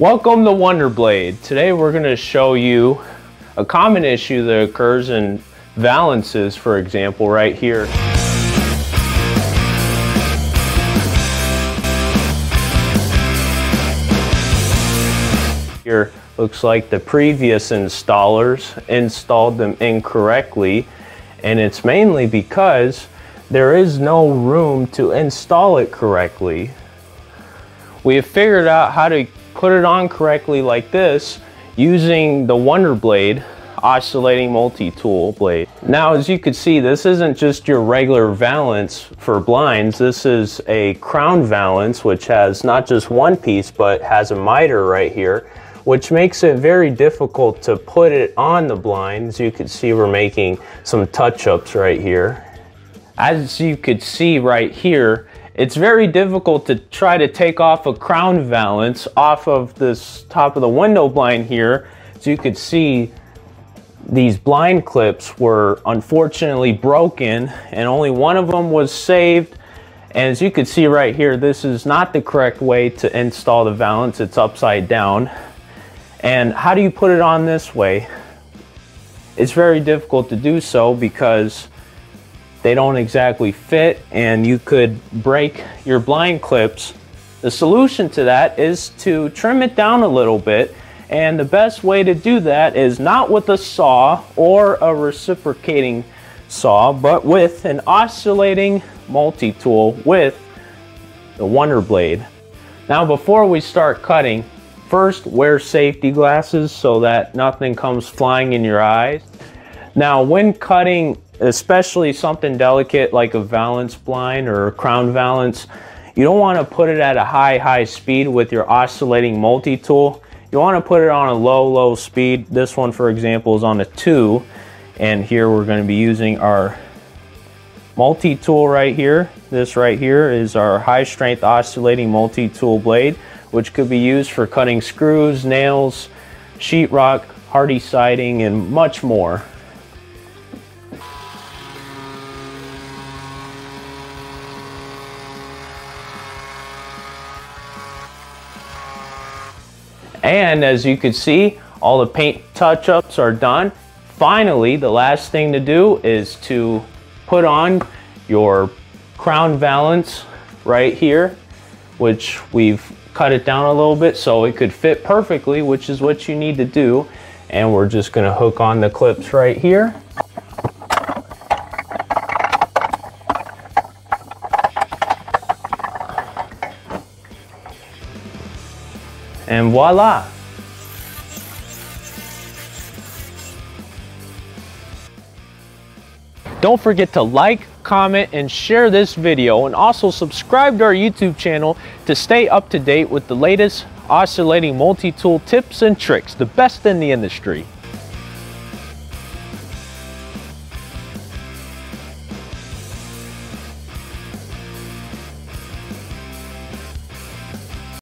Welcome to WonderBlade. Today we're going to show you a common issue that occurs in valances, for example, right here. Here looks like the previous installers installed them incorrectly and it's mainly because there is no room to install it correctly. We have figured out how to put it on correctly like this using the WonderBlade oscillating multi-tool blade. Now as you can see this isn't just your regular valance for blinds this is a crown valance which has not just one piece but has a miter right here which makes it very difficult to put it on the blinds. You can see we're making some touch-ups right here. As you could see right here it's very difficult to try to take off a crown valance off of this top of the window blind here. So you could see, these blind clips were unfortunately broken and only one of them was saved. And as you can see right here, this is not the correct way to install the valance. It's upside down. And how do you put it on this way? It's very difficult to do so because they don't exactly fit and you could break your blind clips. The solution to that is to trim it down a little bit and the best way to do that is not with a saw or a reciprocating saw but with an oscillating multi-tool with the WonderBlade. Now before we start cutting, first wear safety glasses so that nothing comes flying in your eyes. Now when cutting especially something delicate like a valance blind or a crown valance, you don't want to put it at a high, high speed with your oscillating multi-tool. You want to put it on a low, low speed. This one, for example, is on a 2. And here we're going to be using our multi-tool right here. This right here is our high-strength oscillating multi-tool blade, which could be used for cutting screws, nails, sheetrock, Hardie siding, and much more. And as you can see, all the paint touch-ups are done. Finally, the last thing to do is to put on your crown valance right here, which we've cut it down a little bit so it could fit perfectly, which is what you need to do. And we're just gonna hook on the clips right here. And voila! Don't forget to like, comment, and share this video and also subscribe to our YouTube channel to stay up to date with the latest oscillating multi-tool tips and tricks, the best in the industry.